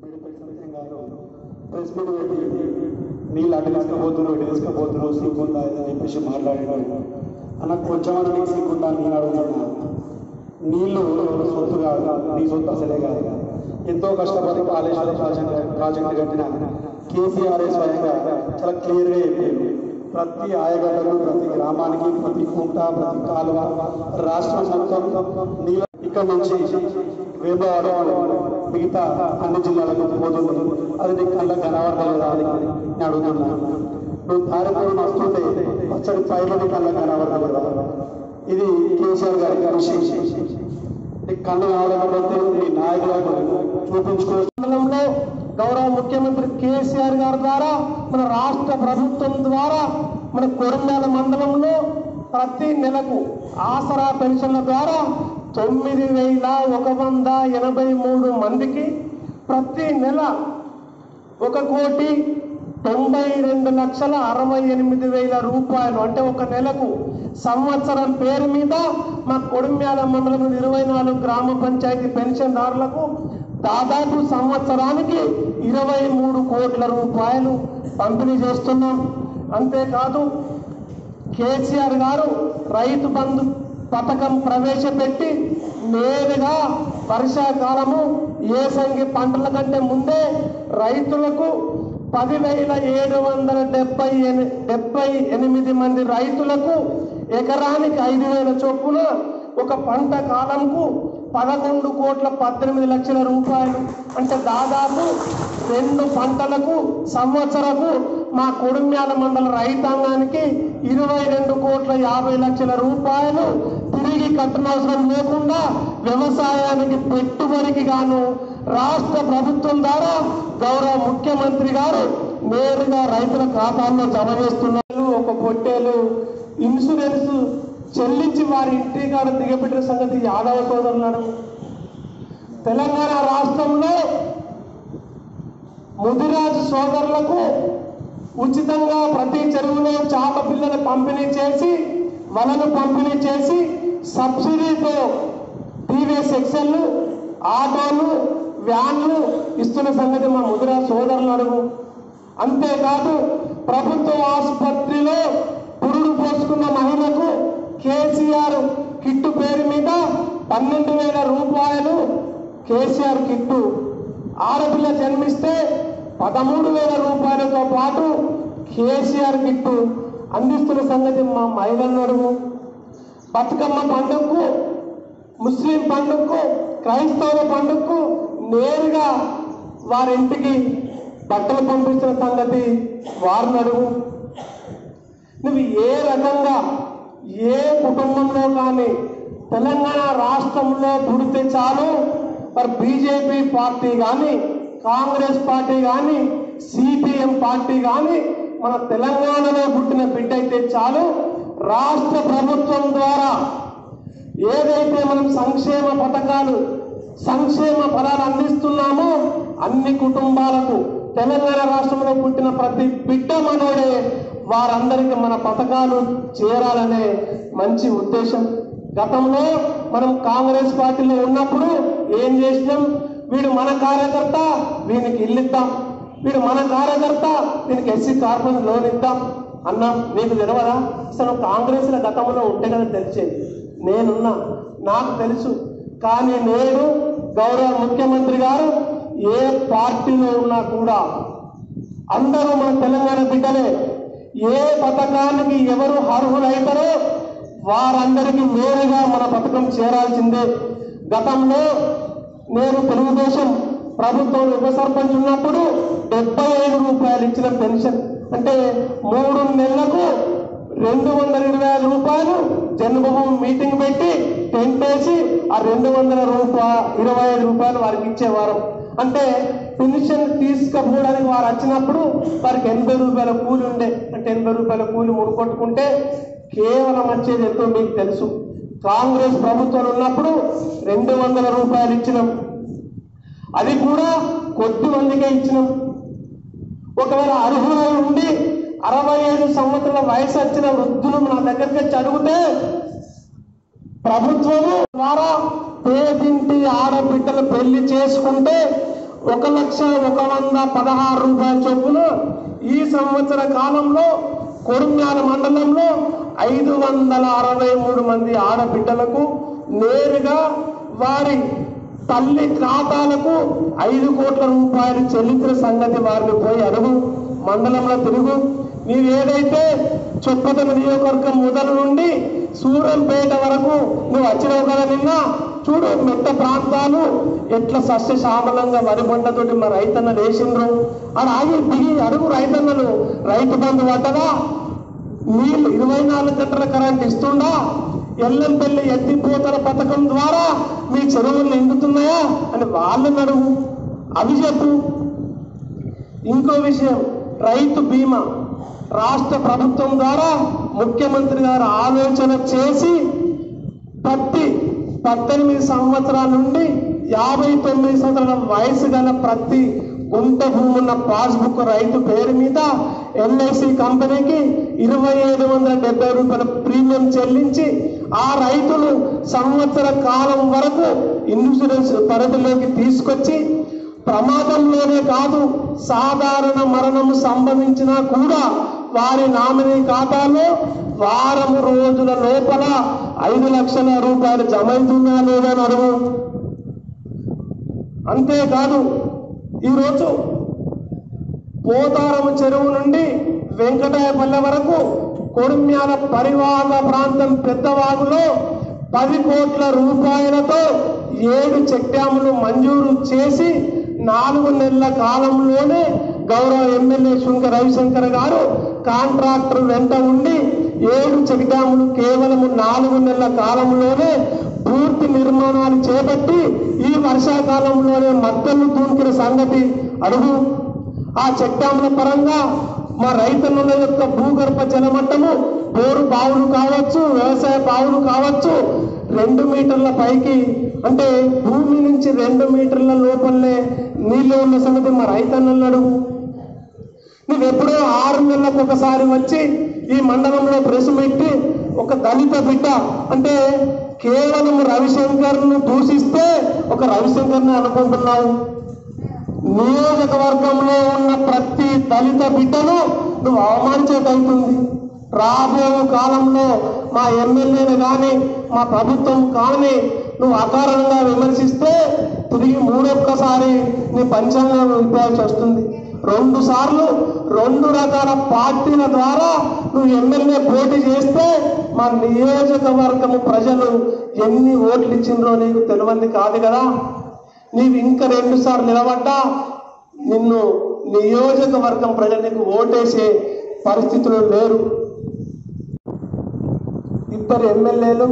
మేడిపల్లి సత్యం గారు press meet పెట్టి నీళ్ళు అటు తీసుకుపోతున్నారు ఇటు తీసుకుపోతున్నారు సిగ్గుందా అని చెప్పేసి మాట్లాడాడు అన్న కొంచెం నీకు సిగ్గుందా నేను అడుగుతున్నా నీళ్ళు సొత్తు కాదు నీ సొత్తు అసలే కాదు ఎంతో కష్టపడి కాళేశ్వరం ప్రాజెక్ట్ ప్రాజెక్ట్ కట్టిన కేసీఆర్ స్వయంగా చాలా క్లియర్గా చెప్పారు ప్రతి ఆయగడ్డలు ప్రతి గ్రామానికి ప్రతి కుంట ప్రతి కాలువ రాష్ట్రం మొత్తం నీళ్ళ ఇక్కడ నుంచి వేమవాడ మిగతా అన్ని జిల్లాలకు పోతుంది అది నీకు కళ్ళ కనబడలేదా అని నేను అడుగుతున్నాను నువ్వు కార్యక్రమం వస్తుంటే పచ్చడి పైరుని కళ్ళ కనబడలేదా ఇది కేసీఆర్ గారి విషయం నీకు కళ్ళు కావలేకపోతే నీ నాయకులకు చూపించుకో. గౌరవ ముఖ్యమంత్రి కేసీఆర్ గారి ద్వారా మన రాష్ట్ర ప్రభుత్వం ద్వారా మన కొరంగాల మండలంలో ప్రతి నెలకు ఆసరా పెన్షన్ల ద్వారా తొమ్మిది వేల ఒక వంద ఎనభై మూడు మందికి ప్రతి నెల ఒక కోటి తొంభై రెండు లక్షల అరవై ఎనిమిది వేల రూపాయలు. అంటే ఒక నెలకు సంవత్సరం పేరు మీద మా కొడుమ్యాల మండలం ఇరవై నాలుగు గ్రామ పంచాయతీ పెన్షన్దారులకు దాదాపు సంవత్సరానికి ఇరవై మూడు కోట్ల రూపాయలు పంపిణీ చేస్తున్నాం. అంతేకాదు కేసీఆర్ గారు రైతు బంధు పథకం ప్రవేశపెట్టి నేరుగా వర్షాకాలము ఏసంగి పంటల కంటే ముందే రైతులకు పదివేల ఏడు వందల డెబ్బై ఎని డెబ్బై ఎనిమిది మంది రైతులకు ఎకరానికి ఐదు వేల చొప్పున ఒక పంట కాలంకు పదకొండు కోట్ల పద్దెనిమిది లక్షల రూపాయలు. అంటే దాదాపు రెండు పంటలకు సంవత్సరపు మా కొడుమ్యాల మండల రైతాంగానికి ఇరవై రెండు కోట్ల యాభై లక్షల రూపాయలు తిరిగి కట్టనవసరం లేకుండా వ్యవసాయానికి పెట్టుబడికి గాను రాష్ట్ర ప్రభుత్వం ద్వారా గౌరవ ముఖ్యమంత్రి గారు నేరుగా రైతుల ఖాతాల్లో జమ చేస్తున్నారు. ఒక పొట్టేలు ఇన్సూరెన్స్ చెల్లించి వారి ఇంటి కాడ దిగబెట్టిన సంగతి యాదవ సోదరులను. తెలంగాణ రాష్ట్రంలో ముదిరాజు సోదరులకు ఉచితంగా ప్రతి చెరువులో చేప పిల్లలు పంపిణీ చేసి వలలు పంపిణీ చేసి సబ్సిడీతో టీవీఎస్ సెక్షన్లు ఆటోలు వ్యాన్లు ఇస్తున్న సంగతి మా ముదిరా సోదరులు అడుగు అంతేకాదు ప్రభుత్వ ఆసుపత్రిలో పురుడు పోసుకున్న మహిళకు కేసీఆర్ కిట్టు పేరు మీద పన్నెండు వేల రూపాయలు కేసీఆర్ కిట్టు. ఆడపిల్ల జన్మిస్తే పదమూడు వేల రూపాయలతో పాటు కేసీఆర్ కిట్టు అందిస్తున్న సంగతి మా మహిళలను అడుగు బతుకమ్మ పండుగకు ముస్లిం పండుగకు క్రైస్తవ పండుగకు నేరుగా వారింటికి బట్టలు పంపించిన సంగతి వారిని అడుగు నువ్వు ఏ రకంగా ఏ కుటుంబంలో కానీ తెలంగాణ రాష్ట్రంలో పుడితే చాలు మరి బీజేపీ పార్టీ కానీ కాంగ్రెస్ పార్టీ కానీ సిపిఎం పార్టీ కానీ మన తెలంగాణలో పుట్టిన బిడ్డ అయితే చాలు రాష్ట్ర ప్రభుత్వం ద్వారా ఏదైతే మనం సంక్షేమ పథకాలు సంక్షేమ ఫలాలు అందిస్తున్నామో అన్ని కుటుంబాలకు తెలంగాణ రాష్ట్రంలో పుట్టిన ప్రతి బిడ్డ మనోడే వారందరికీ మన పథకాలు చేరాలనే మంచి ఉద్దేశం. గతంలో మనం కాంగ్రెస్ పార్టీలో ఉన్నప్పుడు ఏం చేసినాం? వీడు మన కార్యకర్త వీనికి ఇల్లు ఇద్దాం. వీడు మన కార్యకర్త దీనికి ఎస్సీ కార్పొరేషన్ లోన్ ఇద్దాం. అన్న నీకు తెలియదా అసలు కాంగ్రెస్ల గతంలో ఉంటే కదా తెలిసేది. నేనున్నా నాకు తెలుసు. కానీ నేను గౌరవ ముఖ్యమంత్రి గారు ఏ పార్టీలో ఉన్నా కూడా అందరూ మన తెలంగాణ బిడ్డలే. ఏ పథకానికి ఎవరు అర్హులైతారో వారందరికీ నేరుగా మన పథకం చేరాల్సిందే. గతంలో నేను తెలుగుదేశం ప్రభుత్వం ఉప సర్పంచ్ ఉన్నప్పుడు డెబ్బై ఐదు రూపాయలు ఇచ్చిన పెన్షన్. అంటే మూడు నెలలకు రెండు వందల ఇరవై ఐదు రూపాయలు జన్మభూమి మీటింగ్ పెట్టి టెంట్ వేసి ఆ రెండు వందల రూపా ఇరవై ఐదు రూపాయలు వారికి ఇచ్చేవారు. అంటే పెన్షన్ తీసుకపోవడానికి వారు వచ్చినప్పుడు వారికి ఎనభై రూపాయల కూలి ఉండే అంటే ఎనభై రూపాయల కూలి ముడుకొట్టుకుంటే కేవలం వచ్చేది ఎంతో మీకు తెలుసు. కాంగ్రెస్ ప్రభుత్వం ఉన్నప్పుడు రెండు వందల రూపాయలు ఇచ్చినాం. అది కూడా కొద్ది మందికే ఇచ్చినాం. ఒకవేళ అర్హులు ఉండి అరవై ఐదు సంవత్సరాల వయసు వచ్చిన వృద్ధులు నా దగ్గరికి వచ్చి అడిగితే ప్రభుత్వము ద్వారా పేదింటి ఆడబిడ్డలు పెళ్ళి చేసుకుంటే ఒక లక్ష ఒక వంద పదహారు రూపాయల చొప్పున ఈ సంవత్సర కాలంలో కొడుమ్యాల మండలంలో ఐదు వందల అరవై మూడు మంది ఆడబిడ్డలకు నేరుగా వారి తల్లి ఖాతాలకు ఐదు కోట్ల రూపాయలు చెల్లించిన సంగతి వారిని పోయి అడుగు మండలంలో తిరుగు. నీవు ఏదైతే చొప్పతన నియోజకవర్గం మొదలు నుండి సూరంపేట వరకు నువ్వు వచ్చినావు కదా నిన్న చూడు మెట్ట ప్రాంతాలు ఎట్లా సస్యశ్యామలంగా వరి పంటతోటి మా రైతన్నలు వేసిండ్రు. ఆడ ఆగి దిగి అడుగు రైతన్నలు రైతు బంధు పడ్డదా? నీళ్ళు ఇరవై నాలుగు గంటల కరెంట్ ఇస్తుండా ఎల్లంపల్లి ఎత్తిపోతల పథకం ద్వారా మీ చెరువులు నిండుతున్నాయా అని వాళ్ళు నడువు అవి చెప్పు. ఇంకో విషయం రైతు బీమా. రాష్ట్ర ప్రభుత్వం ద్వారా ముఖ్యమంత్రి గారు ఆలోచన చేసి ప్రతి పద్దెనిమిది సంవత్సరాల నుండి యాభై తొమ్మిది సంవత్సరాల వయసు గల ప్రతి గుంట భూమి ఉన్న పాస్బుక్ రైతు పేరు మీద ఎల్ఐసి కంపెనీకి ఇరవై ఐదు వందల డెబ్బై రూపాయల ప్రీమియం చెల్లించి ఆ రైతులు సంవత్సర కాలం వరకు ఇన్సూరెన్స్ పరిధిలోకి తీసుకొచ్చి ప్రమాదంలోనే కాదు సాధారణ మరణం సంభవించినా కూడా వారి నామినీ ఖాతాలో వారం రోజుల లోపల ఐదు లక్షల రూపాయలు జమైతుందా లేదా అని అడుగు అంతేకాదు ఈరోజు పోతారం చెరువు నుండి వెంకటాయపల్లె వరకు కొడుమ్యాల పరివాహక ప్రాంతం పెద్దవాగులో పది కోట్ల రూపాయలతో ఏడు చెక్ డ్యాములు మంజూరు చేసి నాలుగు నెలల కాలంలోనే గౌరవ ఎమ్మెల్యే శుంక రవిశంకర్ గారు కాంట్రాక్టర్ వెంట ఉండి ఏడు చెక్ డ్యాములు కేవలం నాలుగు నెలల కాలంలోనే పూర్తి నిర్మాణాలు చేపట్టి ఈ వర్షాకాలంలోనే మద్దలు దూకిన సంగతి అడుగు. ఆ చెక్ డ్యాముల పరంగా మా రైతన్నుల యొక్క భూగర్భ జలమట్టము బోరు బావులు కావచ్చు వ్యవసాయ బావులు కావచ్చు రెండు మీటర్ల పైకి అంటే భూమి నుంచి రెండు మీటర్ల లోపలనే నీళ్ళు ఉన్న సంగతి మా రైతన్నులను నువ్వు నువ్వెప్పుడో ఆరు నెలలకు ఒకసారి వచ్చి ఈ మండలంలో ప్రెస్ పెట్టి ఒక దళిత బిడ్డ అంటే కేవలం రవిశంకర్ను దూషిస్తే ఒక రవిశంకర్ని అనుకుంటున్నావు? నియోజకవర్గంలో ఉన్న ప్రతి దళిత బిడ్డను నువ్వు అవమానించేటవుతుంది. రాబో కాలంలో మా ఎమ్మెల్యేలు కానీ మా ప్రభుత్వం కానీ నువ్వు అకారణంగా విమర్శిస్తే తిరిగి మూడొక్కసారి నీ పంచంగా విప్పాల్సి వస్తుంది. రెండు సార్లు రెండు రకాల పార్టీల ద్వారా నువ్వు ఎమ్మెల్యే పోటీ చేస్తే మా నియోజకవర్గము ప్రజలు ఎన్ని ఓట్లు ఇచ్చిండ్రో నీకు తెలియంది కాదు కదా. నీవు ఇంకా రెండు సార్లు నిలబడ్డా నిన్ను నియోజకవర్గం ప్రజలు నీకు ఓటేసే పరిస్థితులు లేరు. ఇద్దరు ఎమ్మెల్యేలు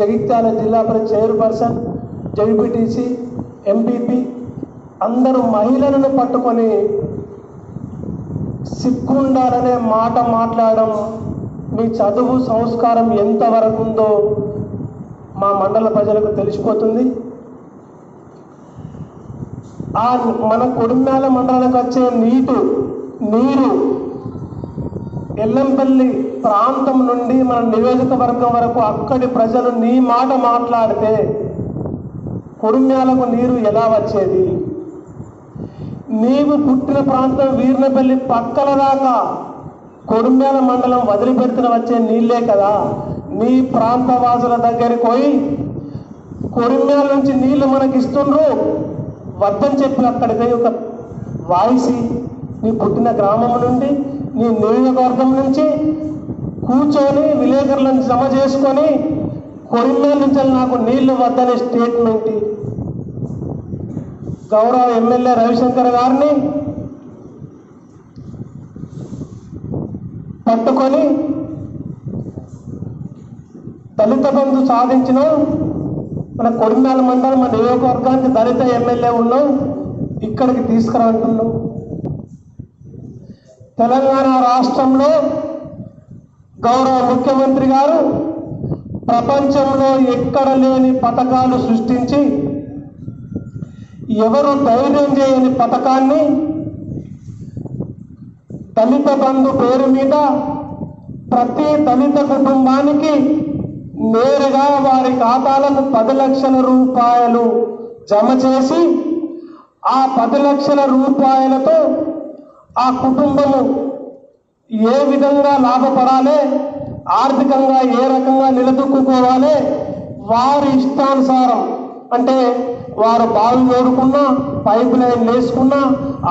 జగిత్యాల జిల్లా పరి చైర్పర్సన్ జడ్పీటీసీ ఎంపీపీ అందరూ మహిళలను పట్టుకొని సిగ్గుండాలనే మాట మాట్లాడడం మీ చదువు సంస్కారం ఎంతవరకు ఉందో మా మండల ప్రజలకు తెలిసిపోతుంది. ఆ మన కొడుమ్యాల మండలానికి వచ్చే నీటు నీరు ఎల్లంపల్లి ప్రాంతం నుండి మన నియోజకవర్గం వరకు అక్కడి ప్రజలు నీ మాట మాట్లాడితే కుడుమ్యాలకు నీరు ఎలా వచ్చేది? నీవు పుట్టిన ప్రాంతం వీర్నపల్లి పక్కల దాకా కొడుమ్యాల మండలం వదిలిపెడుతున్న వచ్చే నీళ్ళే కదా. నీ ప్రాంతవాసుల దగ్గరికి పోయి కొడుమ్యాల నుంచి నీళ్ళు మనకి ఇస్తుండ్రు వద్దని చెప్పి అక్కడికి పోయి ఒక వాయిసి నీ పుట్టిన గ్రామం నుండి నీ నియోజకవర్గం నుంచి కూర్చొని విలేకరులను జమ చేసుకొని కొరిమేల నుంచి నాకు నీళ్ళు వద్దనే స్టేట్మెంట్ గౌరవ ఎమ్మెల్యే రవిశంకర్ గారిని పట్టుకొని దళిత బంధు సాధించిన మన కొడినాల మండలం మన నియోజకవర్గానికి దళిత ఎమ్మెల్యే ఉన్నాం. ఇక్కడికి తీసుకురంటున్నాం తెలంగాణ రాష్ట్రంలో గౌరవ ముఖ్యమంత్రి గారు ప్రపంచంలో ఎక్కడ లేని పథకాలు సృష్టించి ఎవరు ధైర్యం చేయని పథకాన్ని దళిత బంధు పేరు మీద ప్రతి దళిత కుటుంబానికి నేరుగా వారి ఖాతాలకు పది లక్షల రూపాయలు జమ చేసి ఆ పది లక్షల రూపాయలతో ఆ కుటుంబము ఏ విధంగా లాభపడాలి ఆర్థికంగా ఏ రకంగా నిలదొక్కుకోవాలి వారి ఇష్టానుసారం అంటే వారు బావి కొనుక్కున్నా పైప్ లైన్ వేసుకున్నా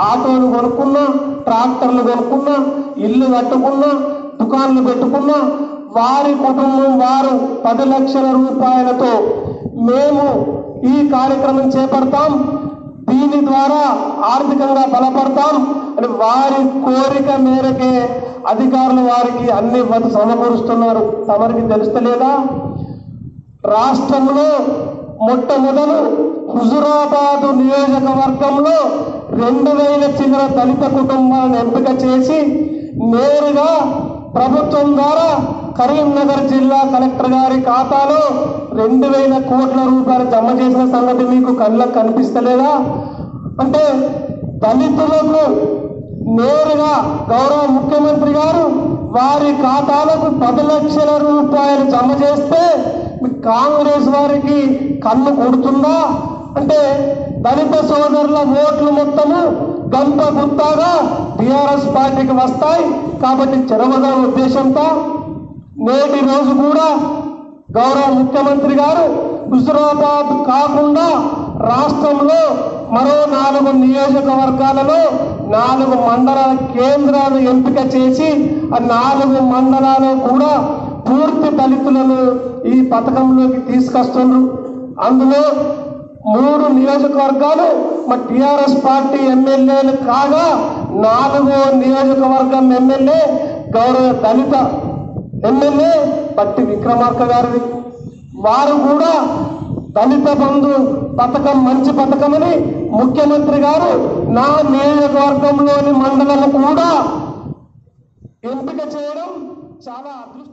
ఆటోలు కొనుక్కున్నా ట్రాక్టర్లు కొనుక్కున్నా ఇల్లు కట్టుకున్నా దుకాన్లు పెట్టుకున్నా వారి కుటుంబం వారు పది లక్షల రూపాయలతో మేము ఈ కార్యక్రమం చేపడతాం. దీని ద్వారా ఆర్థికంగా బలపడతాం. అని వారి కోరిక మేరకే అధికారులు వారికి అన్ని వద్ద సమకూరుస్తున్నారు. తమరికి తెలుస్తలేదా? రాష్ట్రంలో మొట్టమొదలు హుజురాబాద్ నియోజకవర్గంలో రెండు వేల చిల్లర దళిత కుటుంబాలను ఎంపిక చేసి నేరుగా ప్రభుత్వం ద్వారా కరీంనగర్ జిల్లా కలెక్టర్ గారి ఖాతాలో రెండు వేల కోట్ల రూపాయలు జమ చేసిన సంగతి మీకు కళ్ళకు కనిపిస్తలేదా? అంటే దళితులకు నేరుగా గౌరవ ముఖ్యమంత్రి గారు వారి ఖాతాలకు పది లక్షల రూపాయలు జమ చేస్తే మీ కాంగ్రెస్ వారికి కన్ను కొడుతుందా? అంటే దళిత సోదరుల ఓట్లు మొత్తము గంప గుత్తాగా టిఆర్ఎస్ పార్టీకి వస్తాయి కాబట్టి చెరవగా ఉద్దేశంతో నేటి రోజు కూడా గౌరవ ముఖ్యమంత్రి గారు హుజురాబాద్ కాకుండా రాష్ట్రంలో మరో నాలుగు నియోజకవర్గాలలో నాలుగు మండల కేంద్రాలు ఎంపిక చేసి ఆ నాలుగు మండలాలు కూడా పూర్తి దళితులను ఈ పథకంలోకి తీసుకొస్తున్నారు అందులో మూడు నియోజకవర్గాలు మా టిఆర్ఎస్ పార్టీ ఎమ్మెల్యేలు కాగా నాలుగో నియోజకవర్గం ఎమ్మెల్యే గౌరవ దళిత ఎమ్మెల్యే పట్టి విక్రమార్క గారిది. వారు కూడా దళిత బంధు పథకం మంచి పథకమని ముఖ్యమంత్రి గారు నా నియోజకవర్గంలోని మండలం కూడా ఎంపిక చేయడం చాలా అదృష్టమైన